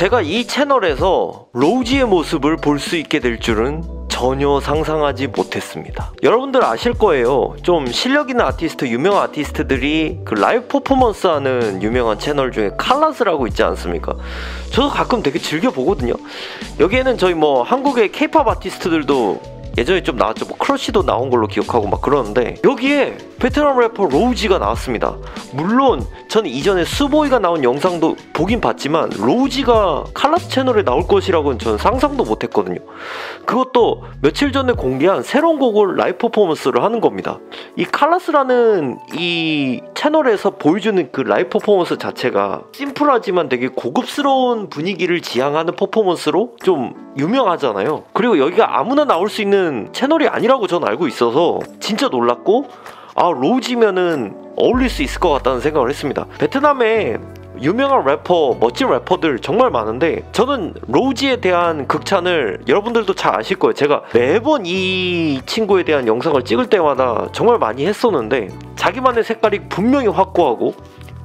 제가 이 채널에서 로지의 모습을 볼 수 있게 될 줄은 전혀 상상하지 못했습니다. 여러분들 아실 거예요. 좀 실력 있는 아티스트, 유명한 아티스트들이 그 라이브 퍼포먼스 하는 유명한 채널 중에 칼라스라고 있지 않습니까? 저도 가끔 되게 즐겨 보거든요. 여기에는 저희 뭐 한국의 케이팝 아티스트들도 예전에 좀 나왔죠. 뭐 크러쉬도 나온 걸로 기억하고 막 그러는데 여기에 베트남 래퍼 Low G가 나왔습니다. 물론 저는 이전에 Suboi가 나온 영상도 보긴 봤지만 로우지가 칼라스 채널에 나올 것이라고는 저는 상상도 못했거든요. 그것도 며칠 전에 공개한 새로운 곡을 라이브 퍼포먼스를 하는 겁니다. 이 칼라스라는 이 채널에서 보여주는 그 라이브 퍼포먼스 자체가 심플하지만 되게 고급스러운 분위기를 지향하는 퍼포먼스로 좀 유명하잖아요. 그리고 여기가 아무나 나올 수 있는 채널이 아니라고 저는 알고 있어서 진짜 놀랐고 아 Low G면은 어울릴 수 있을 것 같다는 생각을 했습니다. 베트남에 유명한 래퍼, 멋진 래퍼들 정말 많은데 저는 로우지에 대한 극찬을 여러분들도 잘 아실 거예요. 제가 매번 이 친구에 대한 영상을 찍을 때마다 정말 많이 했었는데 자기만의 색깔이 분명히 확고하고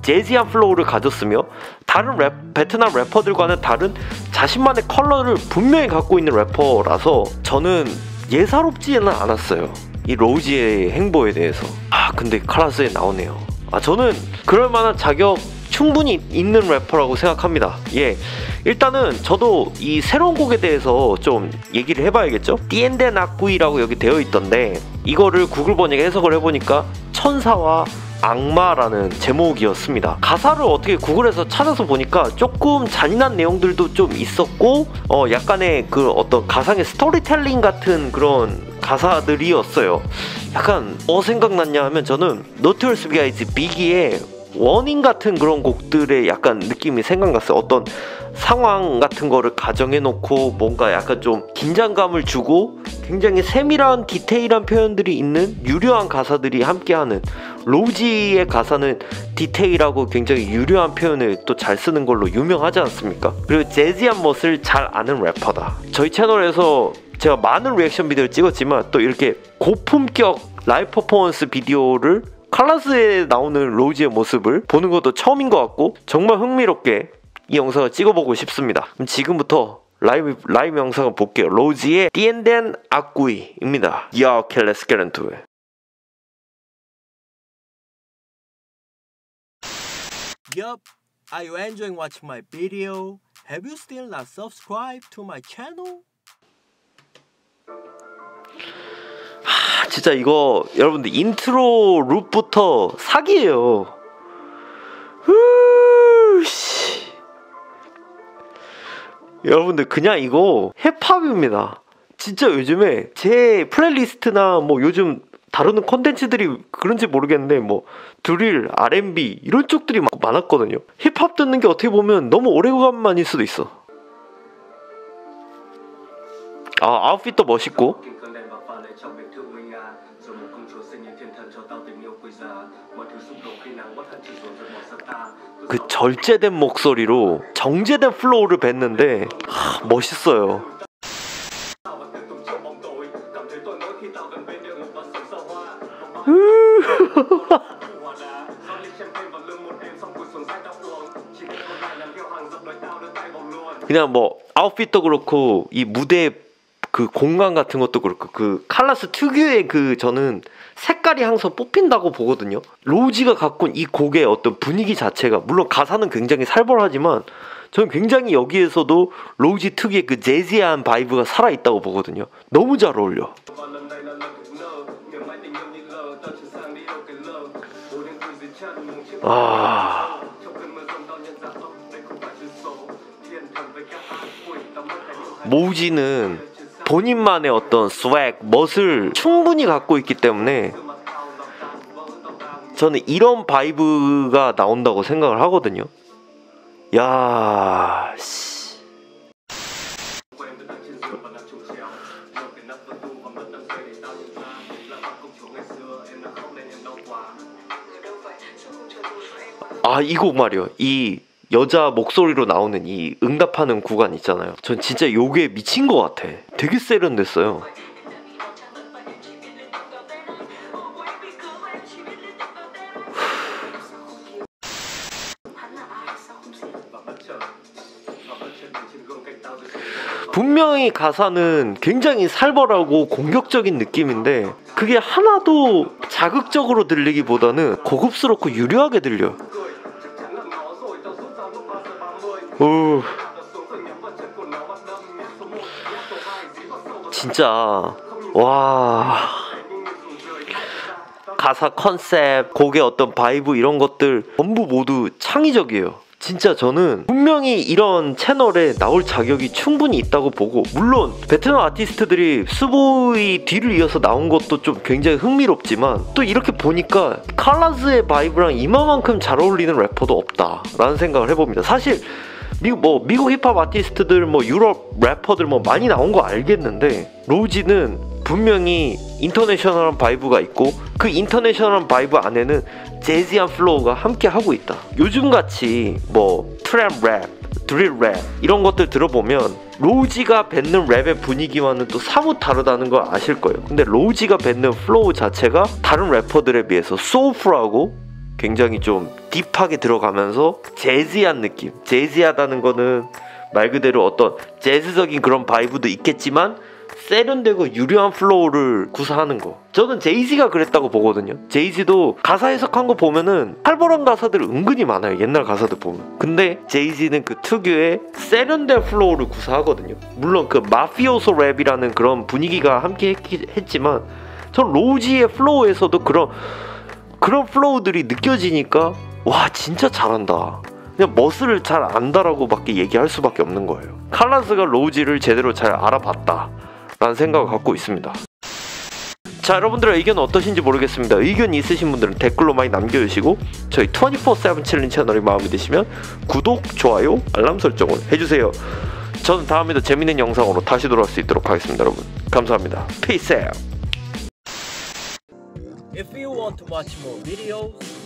재즈한 flow를 가졌으며 다른 랩, 베트남 래퍼들과는 다른 자신만의 컬러를 분명히 갖고 있는 래퍼라서 저는 예사롭지는 않았어요. 이 로우지의 행보에 대해서. 아 근데 칼라스에 나오네요. 아 저는 그럴 만한 자격 충분히 있는 래퍼라고 생각합니다. 예. 일단은 저도 이 새로운 곡에 대해서 좀 얘기를 해봐야겠죠? Thiên Thần Ác Quỷ라고 여기 되어 있던데 이거를 구글 번역에 해석을 해보니까 천사와 악마라는 제목이었습니다. 가사를 어떻게 구글에서 찾아서 보니까 조금 잔인한 내용들도 좀 있었고, 어, 약간의 그 어떤 가상의 스토리텔링 같은 그런 가사들이었어요. 약간 뭐 생각났냐 하면 저는 Notorious B.I.G. Biggie의 Warning 같은 그런 곡들의 약간 느낌이 생각났어요. 어떤 상황 같은 거를 가정해 놓고 뭔가 약간 좀 긴장감을 주고 굉장히 세밀한 디테일한 표현들이 있는 유려한 가사들이 함께하는 로지의 가사는 디테일하고 굉장히 유려한 표현을 또 잘 쓰는 걸로 유명하지 않습니까? 그리고 재즈한 멋을 잘 아는 래퍼다. 저희 채널에서 제가 많은 리액션 비디오를 찍었지만 또 이렇게 고품격 라이브 퍼포먼스 비디오를 칼라스에 나오는 Low G의 모습을 보는 것도 처음인 것 같고 정말 흥미롭게 이 영상을 찍어보고 싶습니다. 그럼 지금부터 라이브 라이브 영상을 볼게요. 로지의 띠엔덴 악구이입니다. 야, let's get into it. Yup, are you enjoying watching my video? Have you still not subscribed to my channel? 진짜 이거 여러분들 인트로 loop부터 사기예요. 후씨. 여러분들 그냥 이거 힙합입니다. 진짜 요즘에 제 playlist나 뭐 요즘 다루는 컨텐츠들이 그런지 모르겠는데 뭐 drill, R&B 이런 쪽들이 많았거든요. 힙합 듣는 게 어떻게 보면 너무 오래간만일 수도 있어. 아 아웃핏도 멋있고 그 절제된 목소리로 정제된 플로우를 뱉는데 하, 멋있어요. 그냥 뭐 아웃핏도 그렇고 이 무대 그 공간 같은 것도 그렇고 그 칼라스 특유의 그 저는 색깔이 항상 뽑힌다고 보거든요. Low G가 갖고 이 곡의 어떤 분위기 자체가 물론 가사는 굉장히 살벌하지만 저는 굉장히 여기에서도 Low G 특유의 그 재즈한 vibe가 살아 있다고 보거든요. 너무 잘 어울려. 아. 모지는 본인만의 어떤 swag, 멋을 충분히 갖고 있기 때문에 저는 이런 vibe가 나온다고 생각을 하거든요. 야, 씨. 아, 이 곡 말이요. 이 여자 목소리로 나오는 이 응답하는 구간 있잖아요. 전 진짜 요게 미친 것 같아. 되게 세련됐어요. 분명히 가사는 굉장히 살벌하고 공격적인 느낌인데 그게 하나도 자극적으로 들리기보다는 고급스럽고 유려하게 들려. 오. 진짜 와 가사 컨셉 곡의 어떤 vibe 이런 것들 전부 모두 창의적이에요. 진짜 저는 분명히 이런 채널에 나올 자격이 충분히 있다고 보고 물론 베트남 아티스트들이 Suboi 뒤를 이어서 나온 것도 좀 굉장히 흥미롭지만 또 이렇게 보니까 칼라스의 바이브랑 이마만큼 잘 어울리는 래퍼도 없다라는 생각을 해봅니다. 사실 미국 뭐 미국 힙합 아티스트들 뭐 유럽 래퍼들 뭐 많이 나온 거 알겠는데 Low G는 분명히 international한 vibe가 있고 그 international한 vibe 안에는 재즈한 flow가 함께 하고 있다. 요즘 같이 뭐 trap 랩, 드릴 랩 이런 것들 들어보면 Low G가 뱉는 랩의 분위기와는 또 사뭇 다르다는 걸 아실 거예요. 근데 Low G가 뱉는 flow 자체가 다른 래퍼들에 비해서 soulful하고 굉장히 좀 deep하게 들어가면서 재즈한 느낌. 재즈하다는 거는 말 그대로 어떤 재즈적인 그런 vibe도 있겠지만 세련되고 유려한 flow를 구사하는 거. 저는 Jay-Z가 그랬다고 보거든요. Jay-Z도 가사 해석한 거 보면은 살벌한 가사들 은근히 많아요. 옛날 가사들 보면. 근데 Jay-Z는 그 특유의 세련된 flow를 구사하거든요. 물론 그 mafioso 랩이라는 그런 분위기가 함께 했, 지만 전 Low G의 flow에서도 그런 그런 flow들이 느껴지니까 와 진짜 잘한다. 그냥 멋을 잘 안다라고 밖에 얘기할 수밖에 없는 거예요. 칼라스가 로지를 제대로 잘 알아봤다. 라는 생각을 갖고 있습니다. 자 여러분들의 의견은 어떠신지 모르겠습니다. 의견 있으신 분들은 댓글로 많이 남겨주시고 저희 24-7 챌린지 채널이 마음에 드시면 구독, 좋아요, 알람 설정을 해주세요. 저는 다음에도 재밌는 영상으로 다시 돌아올 수 있도록 하겠습니다 여러분. 감사합니다. Peace out. Want to watch more videos